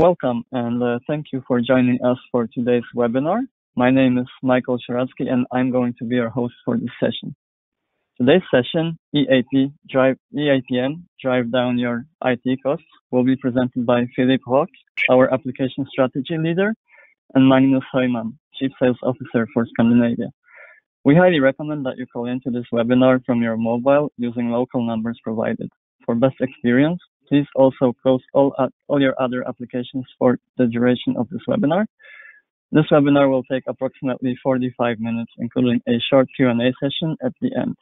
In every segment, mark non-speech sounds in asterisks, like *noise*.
Welcome, and uh, thank you for joining us for today's webinar. My name is Michael Sheradsky, and I'm going to be your host for this session. Today's session, EAP drive, EAPM, Drive Down Your IT Costs, will be presented by Philippe Roque, our Application Strategy Leader, and Magnus Heuman, Chief Sales Officer for Scandinavia. We highly recommend that you call into this webinar from your mobile using local numbers provided. For best experience, Please also close all, uh, all your other applications for the duration of this webinar. This webinar will take approximately 45 minutes, including a short Q&A session at the end.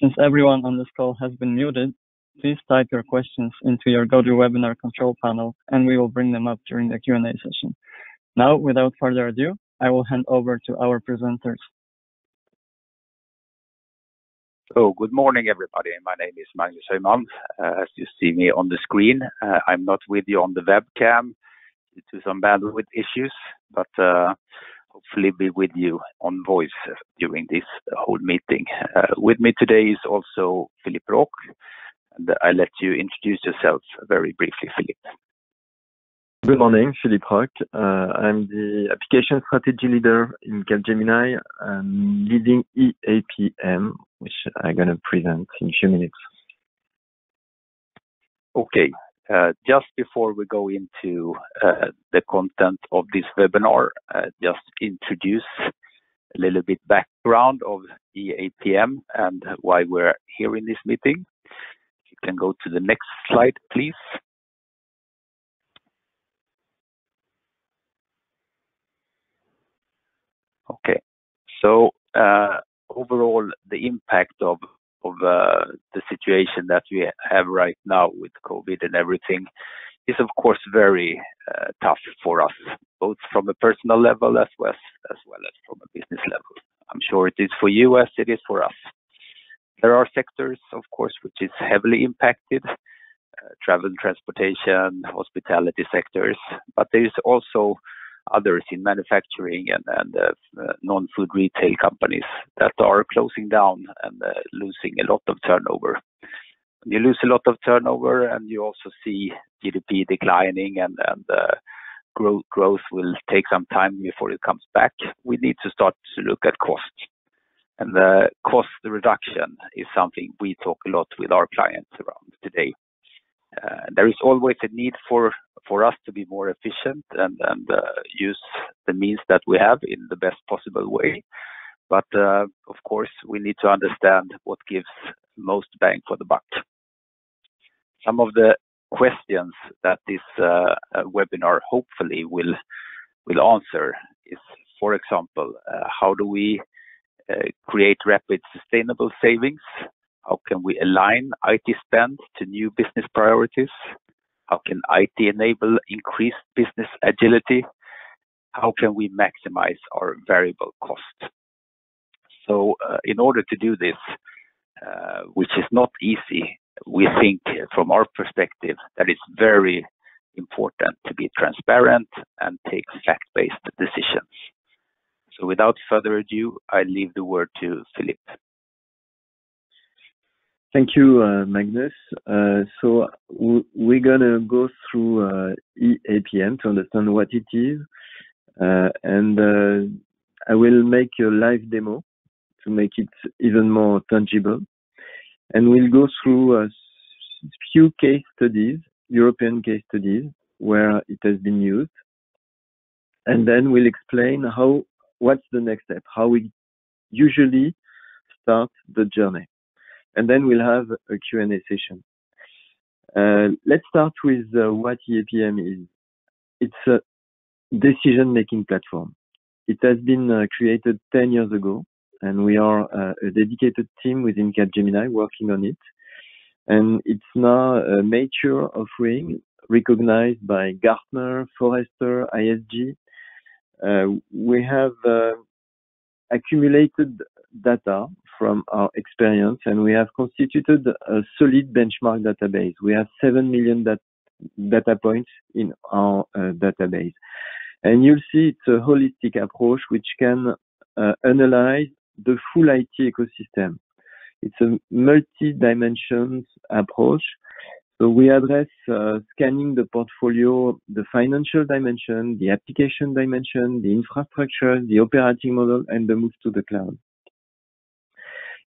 Since everyone on this call has been muted, please type your questions into your GoToWebinar control panel, and we will bring them up during the Q&A session. Now, without further ado, I will hand over to our presenters. So good morning, everybody. My name is Magnus Heuman. Uh, as you see me on the screen, uh, I'm not with you on the webcam due to some bandwidth issues, but uh, hopefully be with you on voice during this whole meeting. With me today is also Philippe Roque, and I let you introduce yourself very briefly, Philippe. Good morning, Philippe Roque. Uh, I'm the application strategy leader in Capgemini. I'm leading EAPM, which I'm going to present in a few minutes. Okay. Uh, just before we go into uh, the content of this webinar, just introduce a little bit background of EAPM and why we're here in this meeting. You can go to the next slide, please. Okay. So uh, overall, the impact of uh, the situation that we have right now with COVID and everything is, of course, very uh, tough for us, both from a personal level as well as, from a business level. I'm sure it is for you as it is for us. There are sectors, of course, which is heavily impacted, travel and transportation, hospitality sectors, but there is also others in manufacturing and, and uh, uh, non-food retail companies that are closing down and uh, losing a lot of turnover. You lose a lot of turnover and you also see GDP declining and, and uh, growth, growth will take some time before it comes back, we need to start to look at cost. And the cost reduction is something we talk a lot with our clients around today. Uh, there is always a need for us to be more efficient and uh, use the means that we have in the best possible way. But uh, of course, we need to understand what gives most bang for the buck. Some of the questions that this webinar hopefully will will answer is, for example, how do we create rapid sustainable savings how can we align IT spend to new business priorities? How can IT enable increased business agility? How can we maximize our variable cost? So, uh, in order to do this, uh, which is not easy, we think from our perspective that it's very important to be transparent and take fact-based decisions. So without further ado, I leave the word to Philippe. Thank you, uh, Magnus. Uh, so we're gonna go through uh, EAPM to understand what it is, uh, and uh, I will make a live demo to make it even more tangible. And we'll go through a few case studies, European case studies, where it has been used, and then we'll explain how what's the next step, how we usually start the journey and then we'll have a Q&A session. Uh, let's start with uh, what EAPM is. It's a decision-making platform. It has been uh, created 10 years ago, and we are uh, a dedicated team within Capgemini working on it. And it's now a mature offering recognized by Gartner, Forrester, ISG. Uh, we have uh, accumulated data from our experience, and we have constituted a solid benchmark database. We have 7 million dat data points in our uh, database. And you'll see it's a holistic approach which can uh, analyze the full IT ecosystem. It's a multi-dimensions approach. So we address uh, scanning the portfolio, the financial dimension, the application dimension, the infrastructure, the operating model, and the move to the cloud.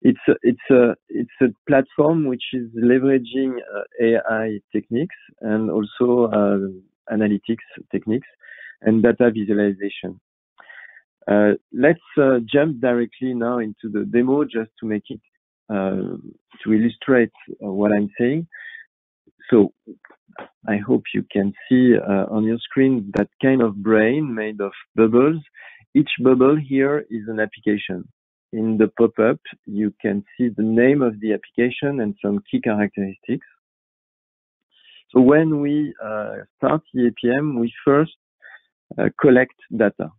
It's a, it's a it's a platform which is leveraging uh, AI techniques and also uh, analytics techniques and data visualization. Uh, let's uh, jump directly now into the demo just to make it uh, to illustrate uh, what I'm saying. So I hope you can see on your screen that kind of brain made of bubbles. Each bubble here is an application. In the pop-up, you can see the name of the application and some key characteristics. So when we uh, start EAPM, we first uh, collect data.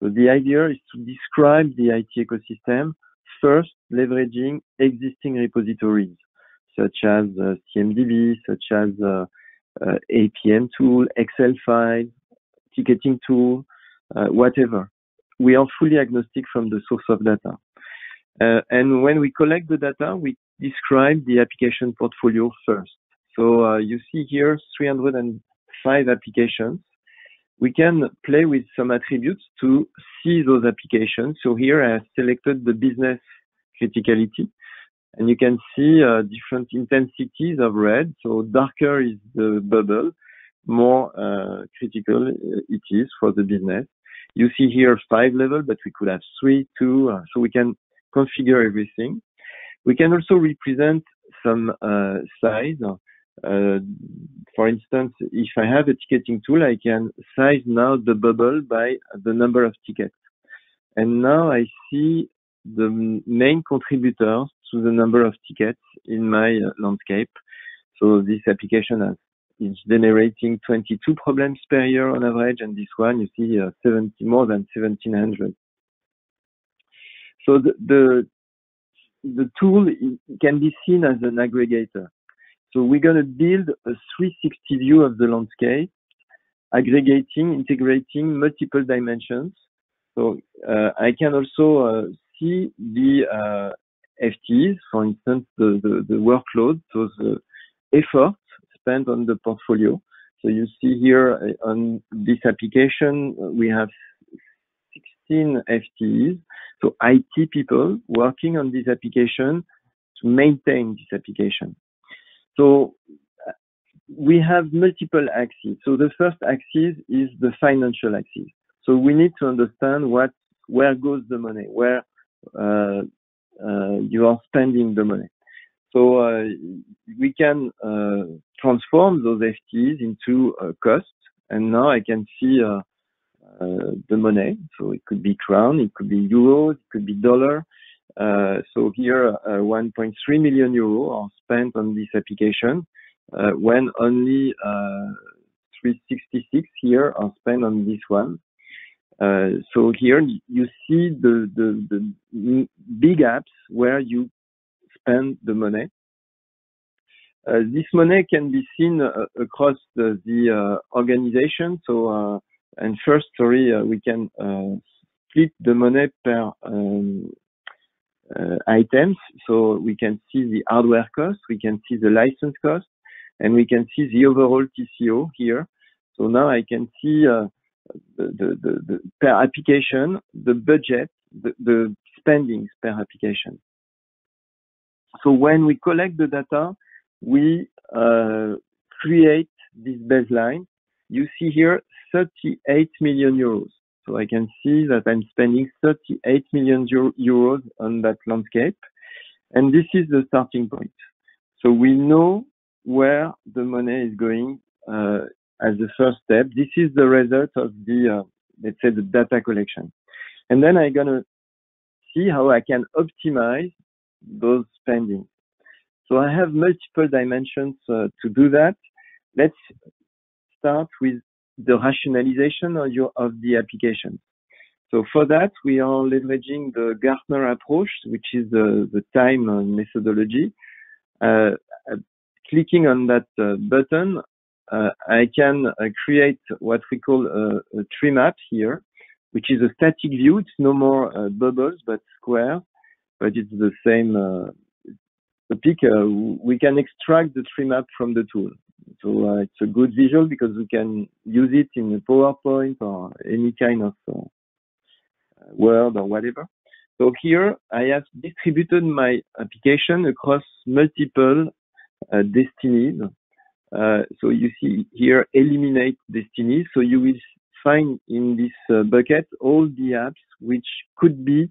So the idea is to describe the IT ecosystem first leveraging existing repositories such as uh, CMDB, such as uh, uh, APM tool, Excel file, ticketing tool, uh, whatever. We are fully agnostic from the source of data. Uh, and when we collect the data, we describe the application portfolio first. So uh, you see here 305 applications we can play with some attributes to see those applications. So here I selected the business criticality and you can see uh, different intensities of red. So darker is the bubble, more uh, critical it is for the business. You see here five level, but we could have three, two, uh, so we can configure everything. We can also represent some uh, size uh, for instance, if I have a ticketing tool, I can size now the bubble by the number of tickets. And now I see the main contributors to the number of tickets in my uh, landscape. So this application has, is generating 22 problems per year on average, and this one you see uh, 70 more than 1700. So the, the the tool can be seen as an aggregator. So we're going to build a 360 view of the landscape, aggregating, integrating multiple dimensions. So uh, I can also uh, see the uh, FTEs, for instance, the, the, the, workload, so the effort spent on the portfolio. So you see here uh, on this application, we have 16 FTEs, so IT people working on this application to maintain this application. So uh, we have multiple axes. So the first axis is the financial axis. So we need to understand what where goes the money, where uh, uh, you are spending the money. So uh, we can uh, transform those FTEs into uh, cost, and now I can see the money. So it could be crown, it could be euros, it could be dollar, uh, so here, uh, 1.3 million euro are spent on this application, uh, when only 366 here are spent on this one. so here you see the, the, the big apps where you spend the money. Uh, this money can be seen uh, across the, uh, organization. So, and first, sorry, we can split the money per um, items. So we can see the hardware cost, we can see the license cost, and we can see the overall TCO here. So now I can see the, per application, the budget, the, the spendings per application. So when we collect the data, we uh, create this baseline. You see here 38 million euros. So I can see that I'm spending 38 million euros on that landscape. And this is the starting point. So we know where the money is going uh, as the first step. This is the result of the, uh, let's say, the data collection. And then I'm going to see how I can optimize those spending. So I have multiple dimensions uh, to do that. Let's start with the rationalization of, your, of the application. So for that, we are leveraging the Gartner approach, which is the, the time methodology. Uh, uh, clicking on that uh, button, uh, I can uh, create what we call a, a, tree map here, which is a static view. It's no more uh, bubbles, but square, but it's the same topic, uh, we can extract the tree map from the tool. So uh, it's a good visual because we can use it in a PowerPoint or any kind of uh, Word or whatever. So here I have distributed my application across multiple uh, destinies. Uh, so you see here eliminate destinies. So you will find in this uh, bucket all the apps which could be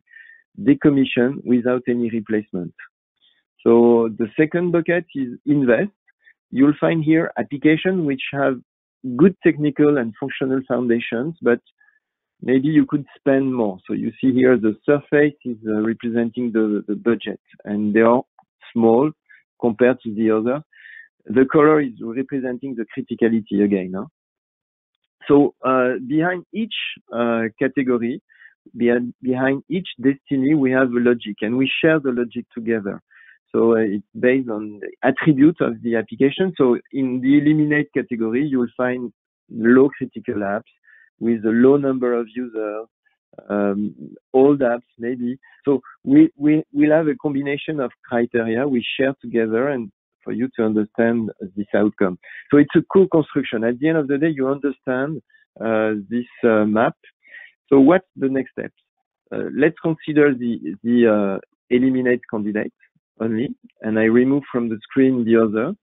decommissioned without any replacement. So the second bucket is invest. You'll find here applications which have good technical and functional foundations, but maybe you could spend more. So you see here the surface is uh, representing the, the budget and they are small compared to the other. The color is representing the criticality again. Huh? So uh, behind each uh, category, behind, behind each destiny, we have a logic and we share the logic together. So uh, it's based on the attributes of the application. So in the eliminate category, you will find low critical apps with a low number of users, um, old apps maybe. So we, we will have a combination of criteria we share together and for you to understand this outcome. So it's a co-construction. At the end of the day, you understand uh, this uh, map. So what's the next steps? Uh, let's consider the, the uh, eliminate candidate only, and I remove from the screen the other.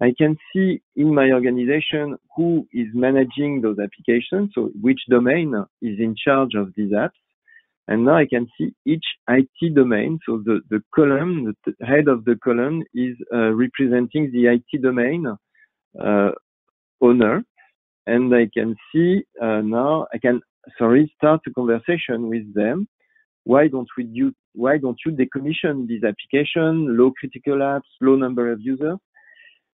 I can see in my organization who is managing those applications, so which domain is in charge of these apps. And now I can see each IT domain. So the, the column, the head of the column is uh, representing the IT domain uh, owner. And I can see uh, now, I can, sorry, start a conversation with them. Why don't we do, why don't you decommission this application, low critical apps, low number of users?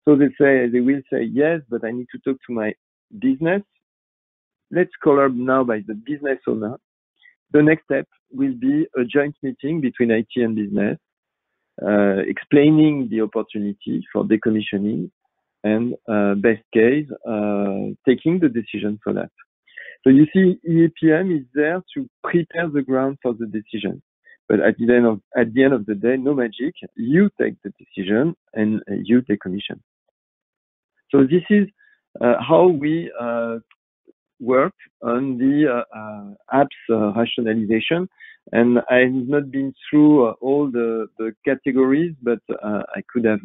So they say, they will say, yes, but I need to talk to my business. Let's color now by the business owner. The next step will be a joint meeting between IT and business, uh, explaining the opportunity for decommissioning and uh, best case, uh, taking the decision for that. So you see, EAPM is there to prepare the ground for the decision. But at the end of at the end of the day, no magic. You take the decision and you take commission. So this is uh, how we uh, work on the uh, uh apps uh, rationalization. And I've not been through uh, all the, the, categories, but I could have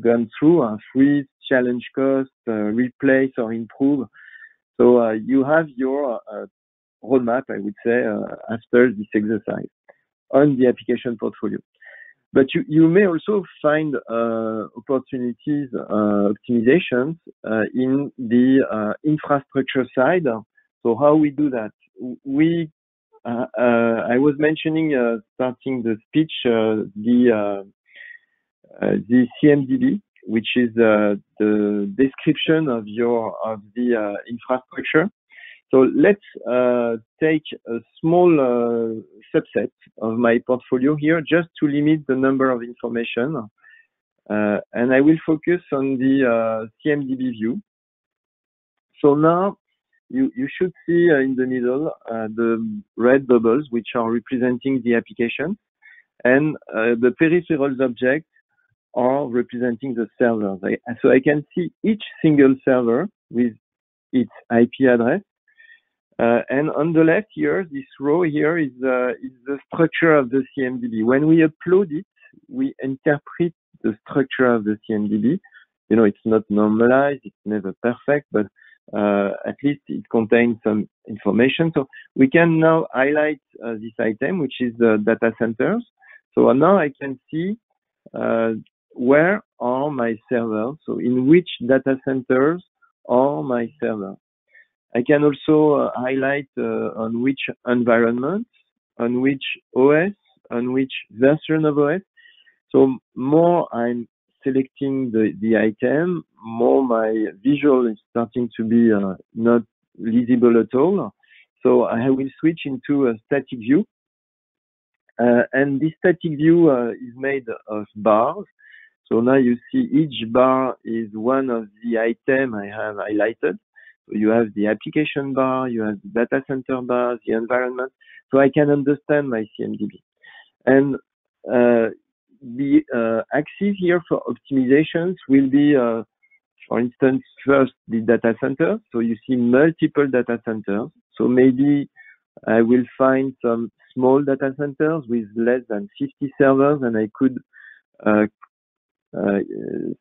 gone through freeze, challenge cost, replace or improve. So you have your roadmap, I would say, after this exercise on the application portfolio. But you, you may also find uh, opportunities, uh, optimizations uh, in the uh, infrastructure side. So how we do that? We, uh, uh, I was mentioning uh, starting the speech the the CMDB, which is the description of your of the infrastructure. So let's uh, take a small uh, subset of my portfolio here just to limit the number of information. Uh, and I will focus on the uh, CMDB view. So now you, you should see uh, in the middle uh, the red bubbles, which are representing the application. And the peripherals objects are representing the servers. So I can see each single server with its IP address uh, and on the left here, this row here is, uh, is the structure of the CMDB. When we upload it, we interpret the structure of the CMDB. You know, it's not normalized, it's never perfect, but uh, at least it contains some information. So we can now highlight uh, this item, which is the data centers. So now I can see uh, where are my servers. So in which data centers are my servers. I can also uh, highlight uh, on which environment, on which OS, on which version of OS. So more I'm selecting the, the item, more my visual is starting to be uh, not visible at all. So I will switch into a static view. Uh, and this static view uh, is made of bars. So now you see each bar is one of the item I have highlighted. So you have the application bar, you have the data center bar, the environment. So I can understand my CMDB. And uh, the uh, axis here for optimizations will be, uh, for instance, first the data center. So you see multiple data centers. So maybe I will find some small data centers with less than 50 servers and I could uh,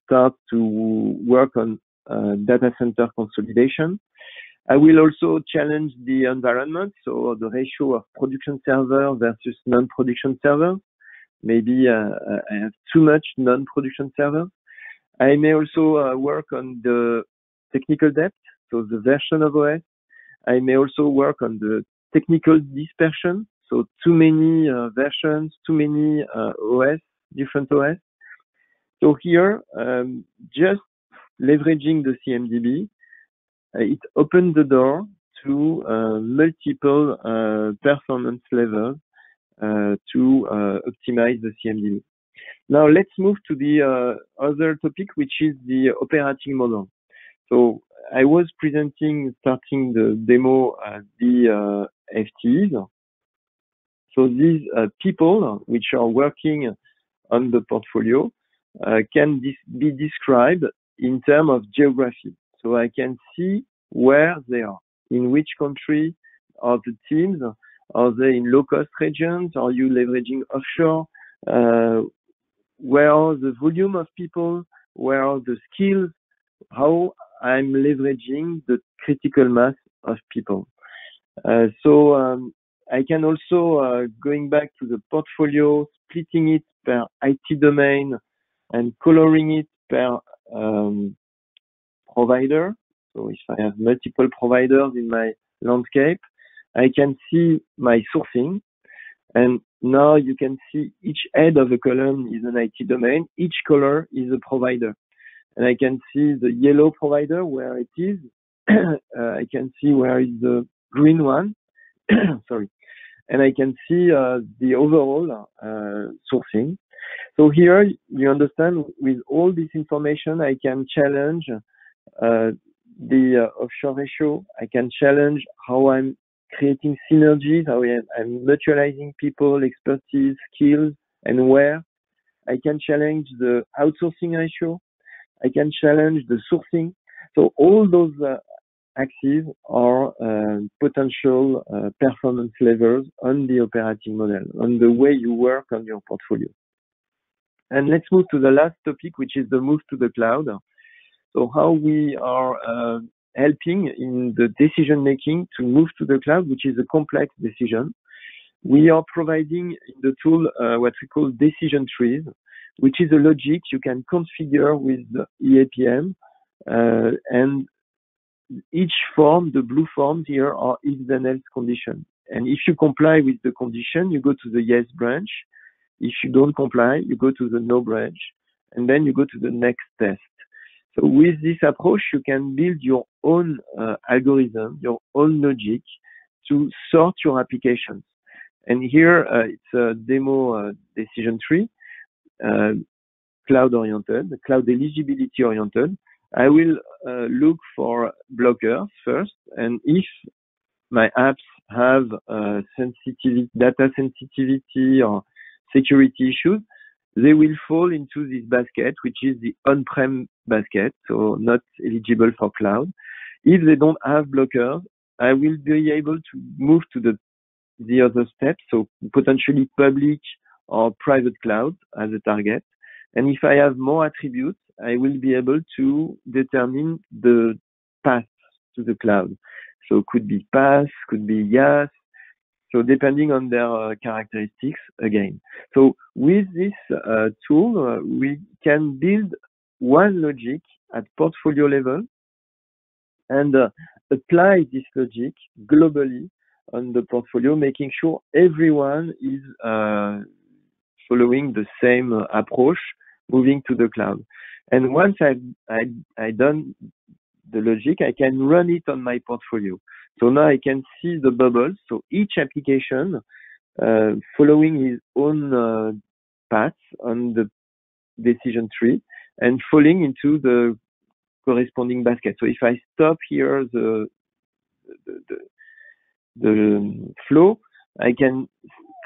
start to work on uh, data center consolidation. I will also challenge the environment, so the ratio of production server versus non-production server. Maybe uh, I have too much non-production server. I may also uh, work on the technical depth, so the version of OS. I may also work on the technical dispersion, so too many uh, versions, too many uh, OS, different OS. So here, um, just leveraging the CMDB, uh, it opened the door to uh, multiple uh, performance levels to optimize the CMDB. Now let's move to the other topic, which is the operating model. So I was presenting, starting the demo the uh, FTEs. So these uh, people which are working on the portfolio uh, can be described in terms of geography. So I can see where they are, in which country are the teams, are they in low cost regions, are you leveraging offshore, uh, where are the volume of people, where are the skills, how I'm leveraging the critical mass of people. Uh, so um, I can also, uh, going back to the portfolio, splitting it per IT domain and coloring it per um, provider. So if I have multiple providers in my landscape, I can see my sourcing. And now you can see each head of a column is an IT domain. Each color is a provider. And I can see the yellow provider where it is. *clears throat* uh, I can see where is the green one. *clears throat* Sorry. And I can see uh, the overall uh, sourcing. So here you understand with all this information, I can challenge uh, the uh, offshore ratio. I can challenge how I'm creating synergies, how I'm mutualizing people, expertise, skills, and where. I can challenge the outsourcing ratio. I can challenge the sourcing. So all those uh, axes are uh, potential uh, performance levels on the operating model, on the way you work on your portfolio. And let's move to the last topic, which is the move to the cloud. So how we are uh, helping in the decision making to move to the cloud, which is a complex decision. We are providing in the tool uh, what we call decision trees, which is a logic you can configure with the EAPM. Uh, and each form, the blue forms here are if then else condition. And if you comply with the condition, you go to the yes branch. If you don't comply, you go to the no branch. And then you go to the next test. So with this approach, you can build your own uh, algorithm, your own logic to sort your applications. And here uh, it's a demo uh, decision tree, uh, cloud oriented, cloud eligibility oriented. I will uh, look for blockers first, and if my apps have uh, sensitivity, data sensitivity or security issues, they will fall into this basket, which is the on-prem basket, so not eligible for cloud. If they don't have blockers, I will be able to move to the the other step, so potentially public or private cloud as a target. And if I have more attributes, I will be able to determine the path to the cloud. So could be PaaS, could be IaaS, so depending on their uh, characteristics, again. So with this uh, tool, uh, we can build one logic at portfolio level and apply this logic globally on the portfolio, making sure everyone is uh, following the same approach, moving to the cloud. And once I've I, I done the logic, I can run it on my portfolio. So now I can see the bubbles. So each application uh, following his own uh, path on the decision tree and falling into the corresponding basket. So if I stop here the, the, the, the flow, I can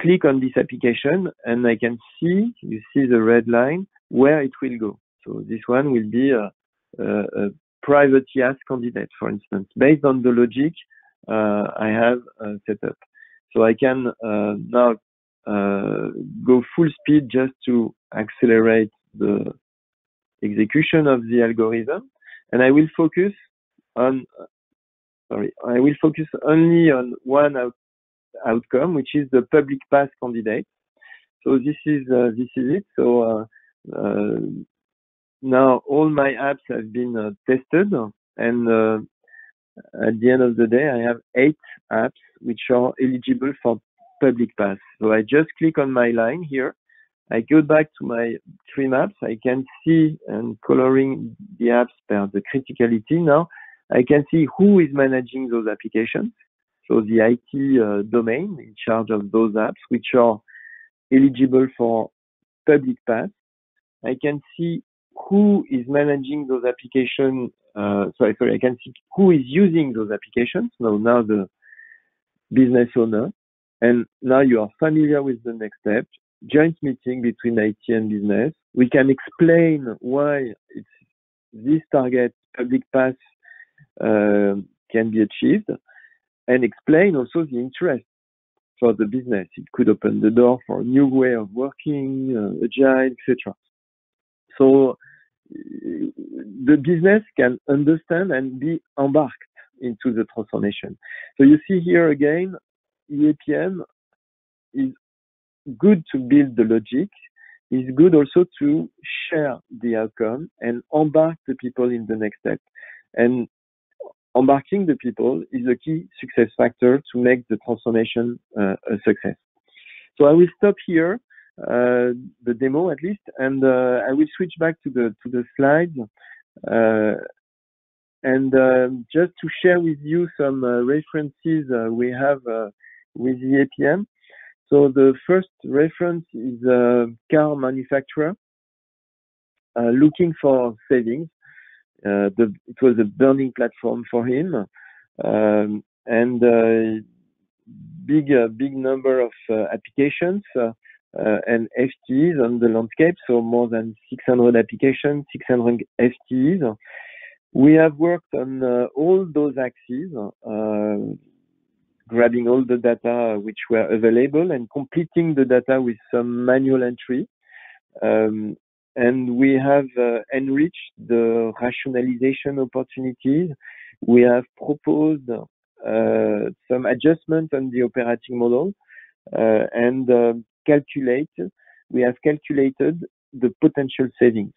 click on this application and I can see, you see the red line, where it will go. So this one will be a, a, a private IaaS candidate, for instance, based on the logic I have uh, set up. So I can uh, now uh, go full speed just to accelerate the execution of the algorithm. And I will focus on, sorry, I will focus only on one out, outcome, which is the public PaaS candidate. So this is, uh, this is it. So, uh, uh now all my apps have been uh, tested and uh, at the end of the day, I have eight apps which are eligible for public PaaS. So I just click on my line here I go back to my tree maps. I can see and coloring the apps per the criticality now. I can see who is managing those applications. So the IT uh, domain in charge of those apps, which are eligible for public PaaS. I can see who is managing those applications. Uh, sorry, sorry, I can see who is using those applications. So now the business owner. And now you are familiar with the next step joint meeting between IT and business. We can explain why it's this target public PaaS uh, can be achieved and explain also the interest for the business. It could open the door for a new way of working, uh, agile, etc. So the business can understand and be embarked into the transformation. So you see here again, EAPM is good to build the logic. It's good also to share the outcome and embark the people in the next step. And embarking the people is a key success factor to make the transformation uh, a success. So I will stop here, the demo at least, and uh, I will switch back to the to the slides. Uh, and um, just to share with you some uh, references uh, we have with the APM. So the first reference is a car manufacturer uh, looking for savings. Uh, the, it was a burning platform for him, um, and uh, big uh, big number of uh, applications uh, and FTEs on the landscape. So more than 600 applications, 600 FTEs. We have worked on all those axes grabbing all the data which were available and completing the data with some manual entry. Um, and we have uh, enriched the rationalization opportunities. We have proposed uh, some adjustments on the operating model uh, and uh, calculate. We have calculated the potential savings.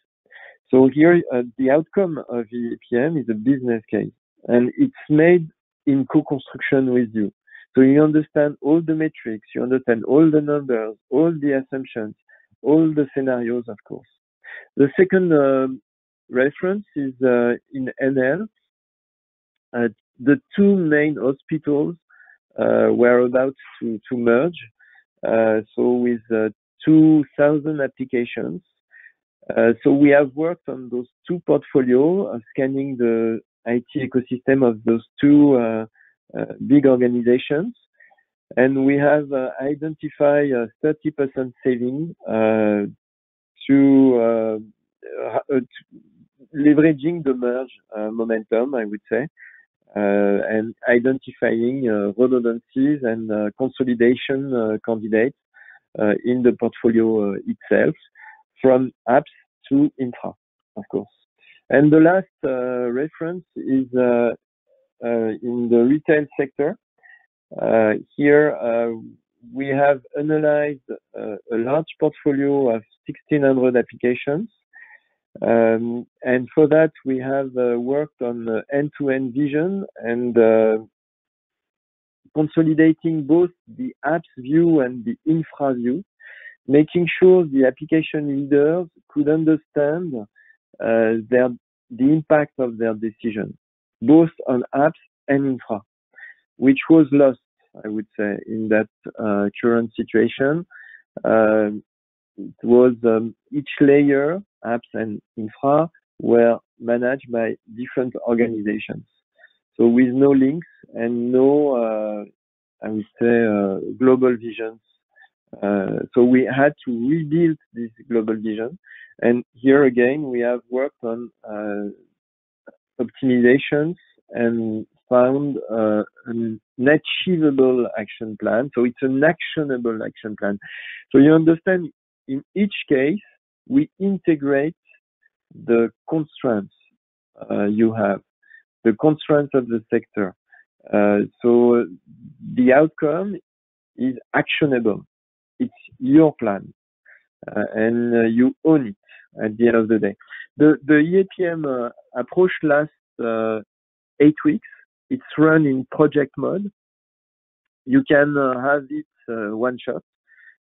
So here, uh, the outcome of the APM is a business case, and it's made in co-construction with you. So you understand all the metrics, you understand all the numbers, all the assumptions, all the scenarios, of course. The second uh, reference is uh, in NL. Uh, the two main hospitals uh, were about to, to merge. Uh, so with uh, 2,000 applications. so we have worked on those two portfolio, scanning the IT ecosystem of those two uh, big organizations. And we have uh, identified 30% saving uh, to, to, leveraging the merge momentum, I would say. Uh, and identifying uh, redundancies and uh, consolidation uh, candidates uh, in the portfolio uh, itself from apps to infra, of course. And the last reference is in the retail sector. Here, we have analyzed a large portfolio of 1,600 applications. Um, and for that, we have worked on end-to-end vision and consolidating both the apps view and the infra view, making sure the application leaders could understand uh, their, the impact of their decision both on apps and infra, which was lost, I would say, in that uh, current situation. Uh, it was um, each layer, apps and infra, were managed by different organizations. So with no links and no, uh, I would say, uh, global visions Uh, so we had to rebuild this global vision. And here again, we have worked on optimizations and found uh, an achievable action plan. So it's an actionable action plan. So you understand, in each case, we integrate the constraints uh, you have, the constraints of the sector. Uh, so the outcome is actionable. It's your plan, uh, and uh, you own it at the end of the day. The the EAPM uh, approach lasts uh, eight weeks. It's run in project mode. You can have it one shot,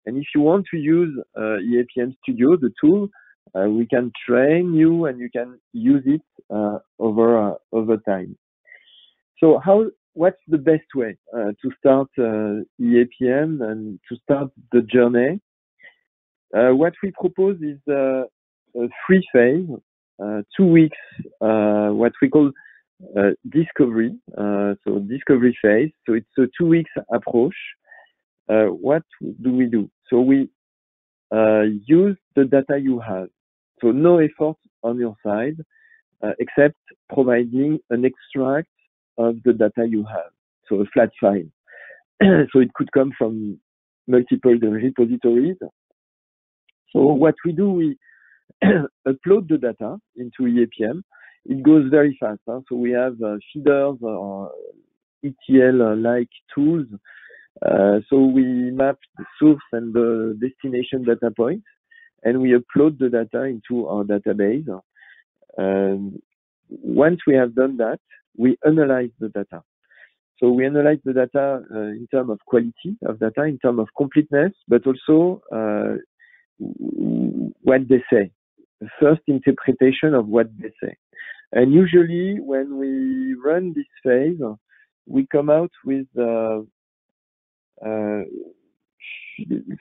and if you want to use EAPM Studio, the tool, we can train you and you can use it over over time. So how what's the best way uh, to start uh, EAPM and to start the journey? Uh, what we propose is uh, a three phase, uh, two weeks, uh, what we call discovery, so discovery phase. So it's a two weeks approach. Uh, what do we do? So we uh, use the data you have. So no effort on your side, uh, except providing an extract of the data you have. So a flat file. *clears throat* so it could come from multiple repositories. So what we do, we *clears throat* upload the data into EAPM. It goes very fast. Huh? So we have uh, feeders or ETL-like tools. Uh, so we map the source and the destination data points, and we upload the data into our database. Um, once we have done that, we analyze the data. So we analyze the data uh, in terms of quality of data, in terms of completeness, but also uh, what they say. The first interpretation of what they say. And usually when we run this phase, we come out with uh,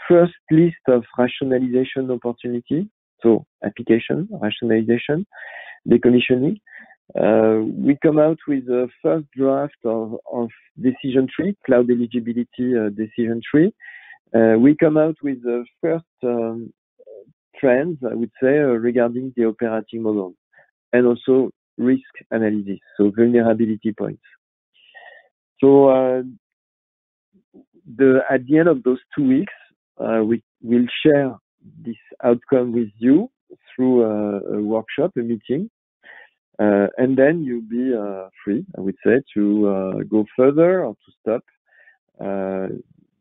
first list of rationalization opportunity, so application, rationalization, decommissioning, uh, we come out with a first draft of, of decision tree, cloud eligibility uh, decision tree. Uh, we come out with the first um, trends, I would say, uh, regarding the operating model and also risk analysis, so vulnerability points. So uh, the, at the end of those two weeks, uh, we will share this outcome with you through a, a workshop, a meeting, uh, and then you'll be uh, free, I would say, to uh, go further or to stop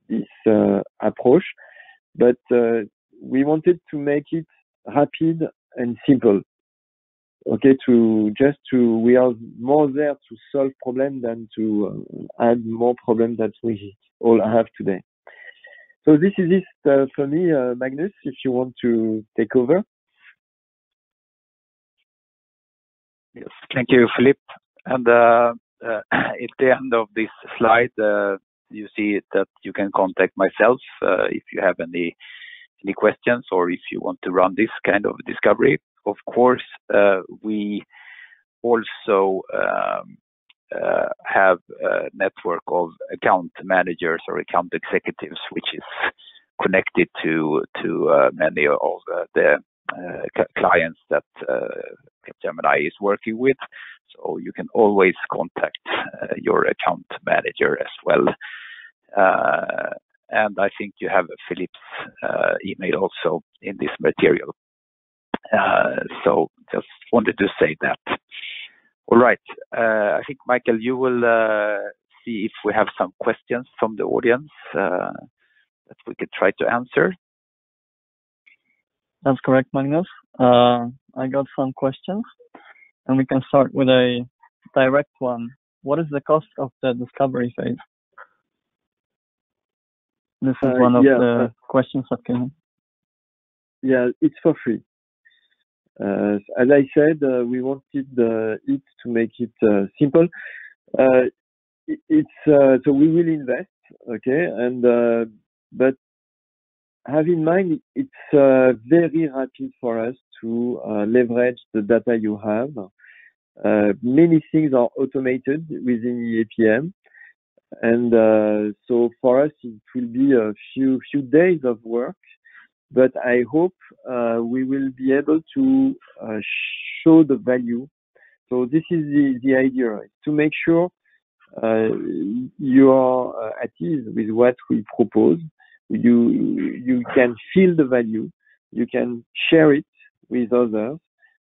this approach. But we wanted to make it rapid and simple. Okay, to just to we are more there to solve problems than to add more problems that we all I have today. So this is it uh, for me, uh, Magnus. If you want to take over. Yes. Thank you, Philippe. And uh, *clears throat* at the end of this slide, you see that you can contact myself if you have any any questions or if you want to run this kind of discovery. Of course, we also um, have a network of account managers or account executives, which is connected to uh, many of uh, the clients that Gemini is working with. So you can always contact uh, your account manager as well. Uh, and I think you have Philippe's uh, email also in this material. so just wanted to say that. All right. I think, Michael, you will see if we have some questions from the audience that we could try to answer. That's correct, Magnus. Uh, I got some questions, and we can start with a direct one. What is the cost of the discovery phase? This is uh, one of yeah, the uh, questions that came in. Yeah, it's for free. Uh, as I said, uh, we wanted uh, it to make it simple. It, it's so we will invest, okay, and but have in mind it's uh, very rapid for us to uh, leverage the data you have. Uh, many things are automated within EAPM. and uh, so for us it will be a few few days of work but i hope uh, we will be able to uh, show the value so this is the, the idea to make sure uh, you are at ease with what we propose you you can feel the value you can share it with others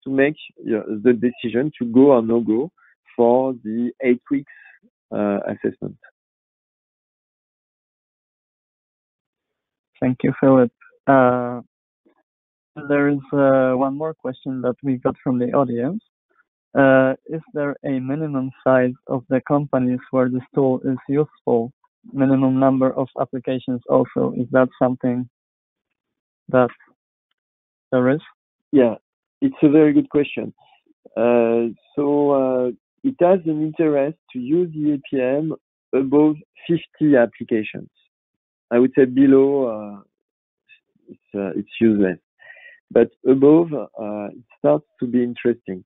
to make the decision to go or no go for the eight weeks uh, assessment. Thank you, Philip. Uh, there is uh, one more question that we got from the audience. Uh, is there a minimum size of the companies where this tool is useful? Minimum number of applications also, is that something that there is? Yeah, it's a very good question. So it has an interest to use the APM above 50 applications. I would say below it's, uh, it's useless, but above uh, it starts to be interesting.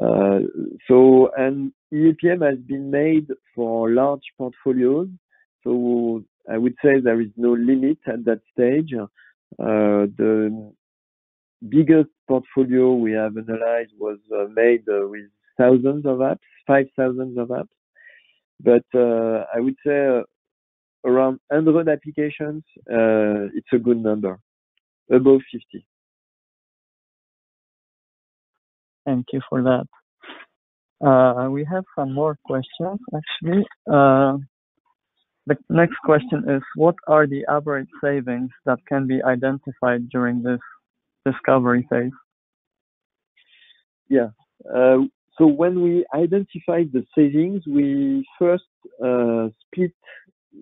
Uh, so and EAPM has been made for large portfolios. So I would say there is no limit at that stage. the biggest portfolio we have analyzed was uh, made uh, with thousands of apps, five thousands of apps. But uh, I would say around 100 applications, it's a good number, above 50. Thank you for that. Uh, we have some more questions actually. Uh, the next question is What are the average savings that can be identified during this discovery phase? Yeah. Uh, so when we identify the savings, we first uh, split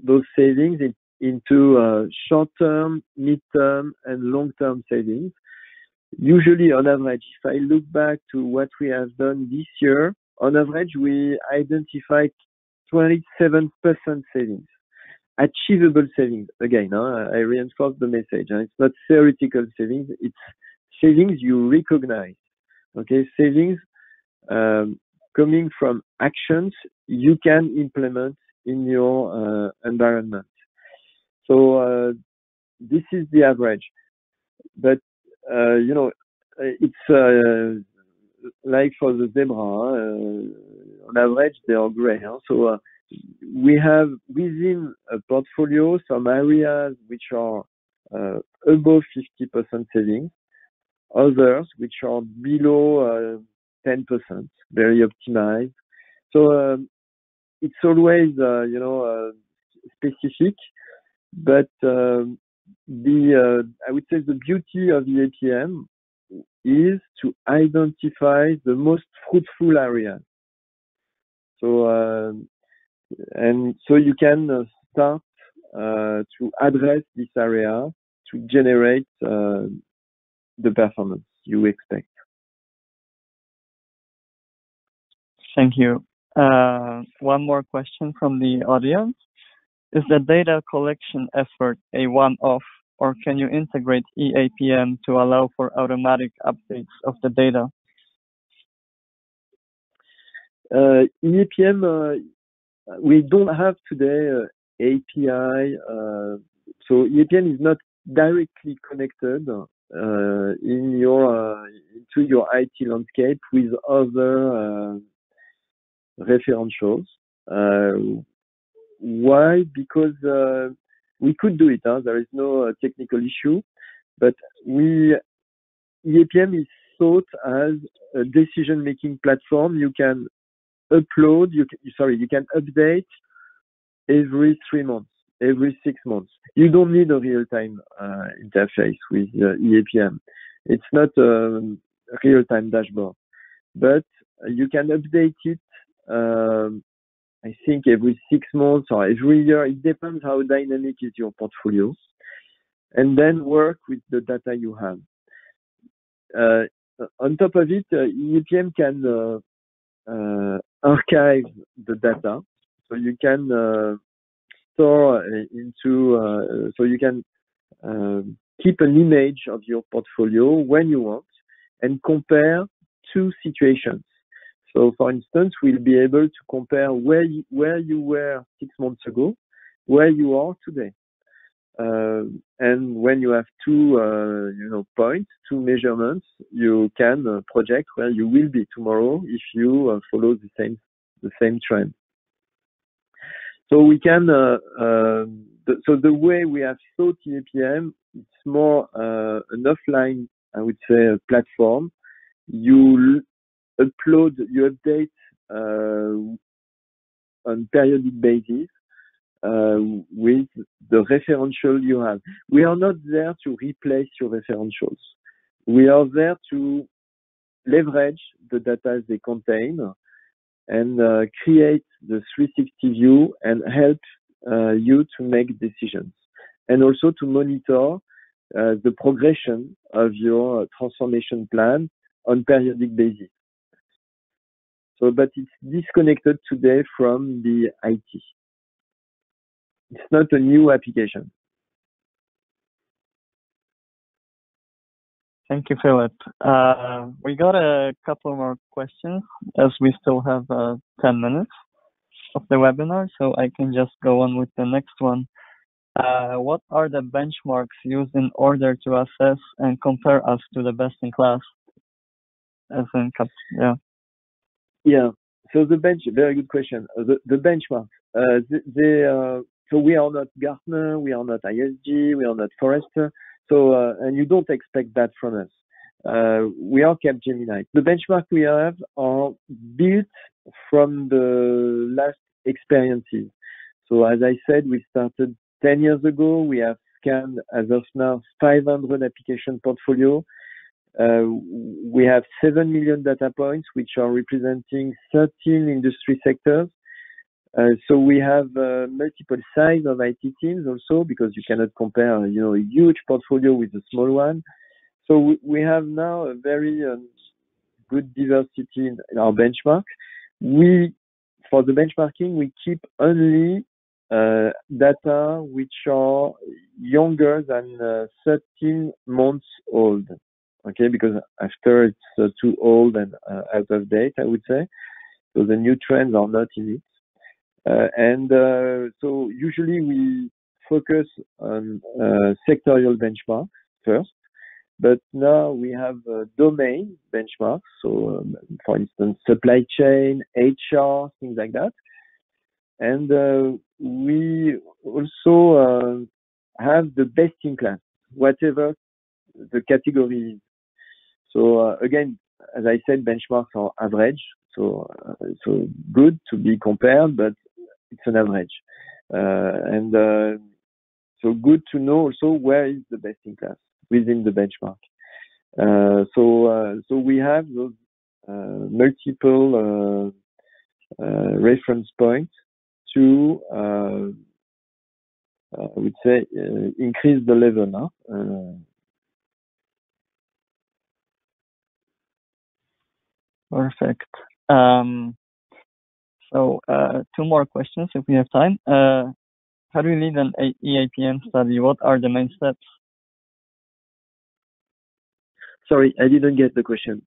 those savings in, into uh, short-term, mid-term, and long-term savings. Usually, on average, if I look back to what we have done this year, on average, we identified 27% savings achievable savings. Again, I reinforce the message. It's not theoretical savings. It's savings you recognize. Okay, savings um, coming from actions you can implement in your uh, environment. So uh, this is the average. But uh, you know, it's uh, like for the zebra. On average, they are gray. Huh? So we have within a portfolio some areas which are uh, above 50% savings, others which are below uh, 10%, very optimized. So um, it's always, uh, you know, specific, but um, the uh, I would say the beauty of the APM is to identify the most fruitful areas. So um, and so you can uh, start uh, to address this area to generate the performance you expect. Thank you. One more question from the audience. Is the data collection effort a one-off or can you integrate EAPM to allow for automatic updates of the data? Uh, EAPM we don't have today uh, API. Uh, so EAPM is not directly connected uh, in your into your IT landscape with other referentials. Why? Because we could do it. Huh? There is no technical issue, but we EAPM is thought as a decision-making platform. You can upload, you can, sorry, you can update every three months, every six months. You don't need a real-time uh, interface with uh, EAPM. It's not a real-time dashboard, but you can update it. Um, I think every six months or every year. It depends how dynamic is your portfolio, and then work with the data you have. Uh, on top of it, uh, EAPM can uh, uh, archive the data. So you can uh, store into, uh, so you can um, keep an image of your portfolio when you want and compare two situations. So, for instance, we'll be able to compare where you, where you were six months ago, where you are today. Uh, and when you have two, uh, you know, points, two measurements, you can uh, project where you will be tomorrow if you uh, follow the same the same trend. So we can. Uh, um, the, so the way we have thought EAPM, it's more uh, an offline, I would say, platform. You upload, you update on periodic basis uh, with the referential you have. We are not there to replace your referentials. We are there to leverage the data they contain and uh, create the 360 view and help uh, you to make decisions and also to monitor uh, the progression of your transformation plan on periodic basis. So, but it's disconnected today from the IT. It's not a new application. Thank you, Philip. Uh, we got a couple more questions as we still have uh, 10 minutes of the webinar, so I can just go on with the next one. Uh, what are the benchmarks used in order to assess and compare us to the best in class? As in, yeah. Yeah. So the bench, very good question. Uh, the, the benchmarks, uh, they, they uh, so we are not Gartner, we are not ISG, we are not Forrester. So, uh, and you don't expect that from us. Uh, we are Capgemini. The benchmark we have are built from the last experiences. So as I said, we started 10 years ago. We have scanned as of now 500 application portfolio. We have 7 million data points, which are representing 13 industry sectors. Uh, so we have uh, multiple size of IT teams also because you cannot compare, you know, a huge portfolio with a small one. So we, we have now a very um, good diversity in, in, our benchmark. We, for the benchmarking, we keep only uh, data which are younger than uh, 13 months old. Okay, because after it's uh, too old and out of date, I would say. So the new trends are not in it. Uh, and uh, so usually we focus on uh, sectorial benchmarks first, but now we have domain benchmarks. So, um, for instance, supply chain, HR, things like that. And we also have the best in class, whatever the category is. So uh, again, as I said, benchmarks are average, so uh, so good to be compared, but it's an average. Uh, and uh, so good to know also where is the best in class within the benchmark. Uh, so so we have those multiple reference points to I would say increase the level now. Perfect. Um, so uh, two more questions if we have time. Uh, how do you lead an EAPM study? What are the main steps? Sorry, I didn't get the question.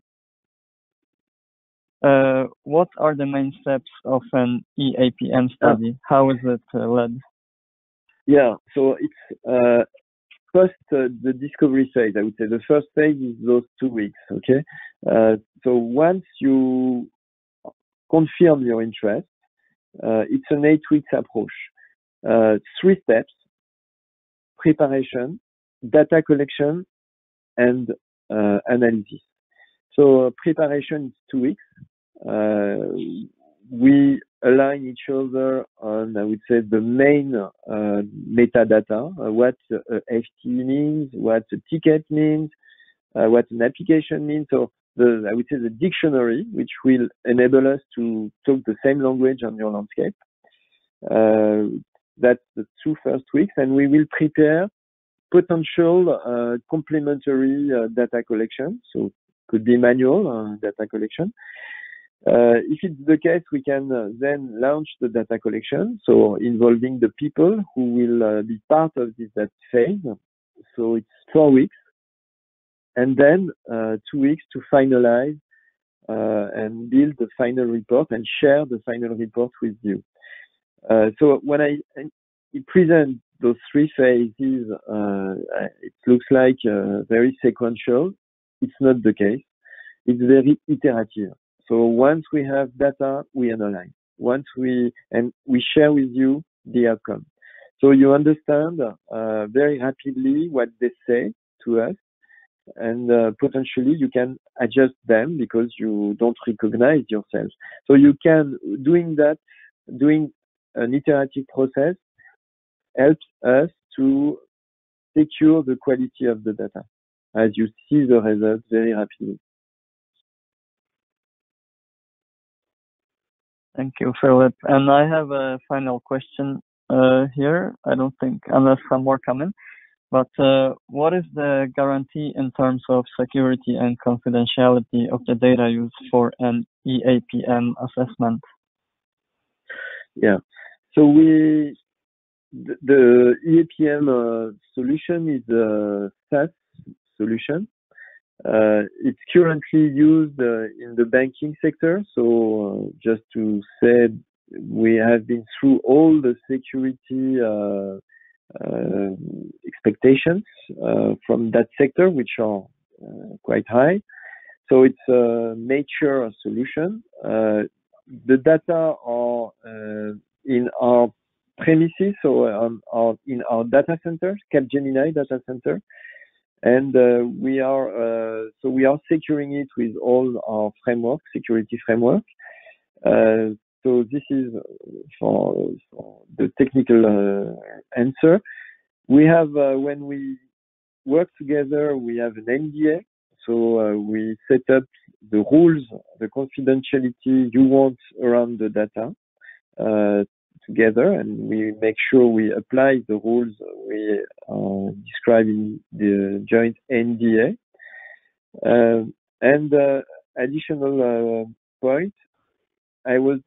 Uh, what are the main steps of an EAPM study? How is it uh, led? Yeah, so it's uh, first uh, the discovery phase. I would say the first phase is those two weeks. Okay, so once you confirm your interest. Uh, it's an eight weeks approach. Uh, three steps, preparation, data collection, and uh, analysis. So preparation is two weeks. We align each other on, I would say, the main uh, metadata, uh, what uh, FT means, what a ticket means, what an application means. So the, I would say the dictionary, which will enable us to talk the same language on your landscape. Uh, that's the two first weeks, and we will prepare potential uh, complementary uh, data collection. So could be manual uh, data collection. Uh, if it's the case, we can uh, then launch the data collection. So involving the people who will be part of this that phase. So it's four weeks and then uh, two weeks to finalize uh, and build the final report and share the final report with you. Uh, so when I, I present those three phases, uh, it looks like uh, very sequential. It's not the case. It's very iterative. So once we have data, we analyze. Once we and we share with you the outcome. So you understand uh, very rapidly what they say to us, and uh, potentially you can adjust them because you don't recognize yourself. So you can doing that, doing an iterative process helps us to secure the quality of the data as you see the results very rapidly. Thank you, Philip. And I have a final question uh, here. I don't think, unless some more coming. But uh, what is the guarantee in terms of security and confidentiality of the data used for an EAPM assessment? Yeah. So we the, the EAPM uh, solution is a SaaS solution. Uh, it's currently used uh, in the banking sector. So uh, just to say, we have been through all the security uh, uh, expectations from that sector, which are quite high. So it's a mature solution. the data are in our premises, so on our, in our data center, Capgemini data center, and uh, we are uh, so we are securing it with all our framework, security framework. Uh, so this is for, for the technical uh, answer. We have uh, when we work together, we have an NDA. So uh, we set up the rules, the confidentiality you want around the data together and we make sure we apply the rules we uh, describe in the joint NDA. Uh, and uh, additional uh, point, I was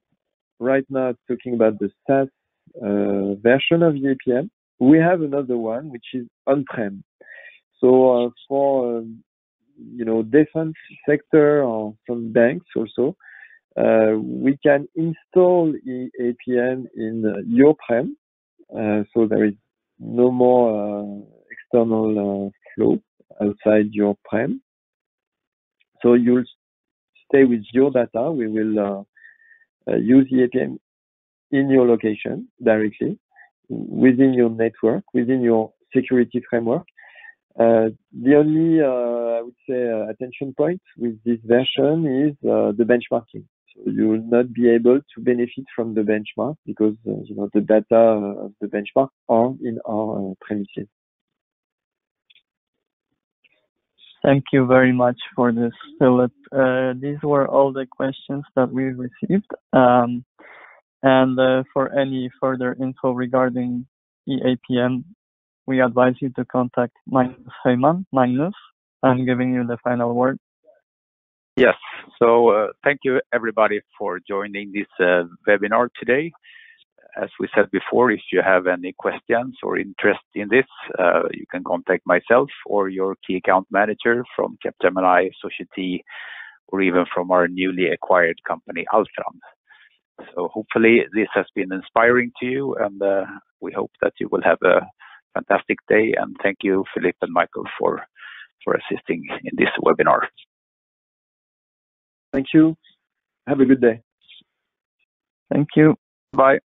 right now talking about the SaaS uh, version of the EAPM. We have another one which is on-prem. So uh, for um, you know defense sector or some banks also, uh, we can install APM in your prem, uh, so there is no more uh, external flow outside your prem. So you'll stay with your data. We will use the APM in your location directly within your network, within your security framework. Uh, the only, uh, I would say, uh, attention point with this version is the benchmarking you will not be able to benefit from the benchmark because uh, you know the data of the benchmark are in our uh, premises. Thank you very much for this, Philip. Uh, these were all the questions that we received. Um, and uh, for any further info regarding EAPM, we advise you to contact Magnus Heyman. Magnus, I'm giving you the final word. Yes. So uh, thank you everybody for joining this uh, webinar today. As we said before, if you have any questions or interest in this, uh, you can contact myself or your key account manager from Capgemini, Sogeti, or even from our newly acquired company, Altran. So hopefully this has been inspiring to you, and we hope that you will have a fantastic day. And thank you, Philippe and Michael, for for assisting in this webinar. Thank you. Have a good day. Thank you. Bye.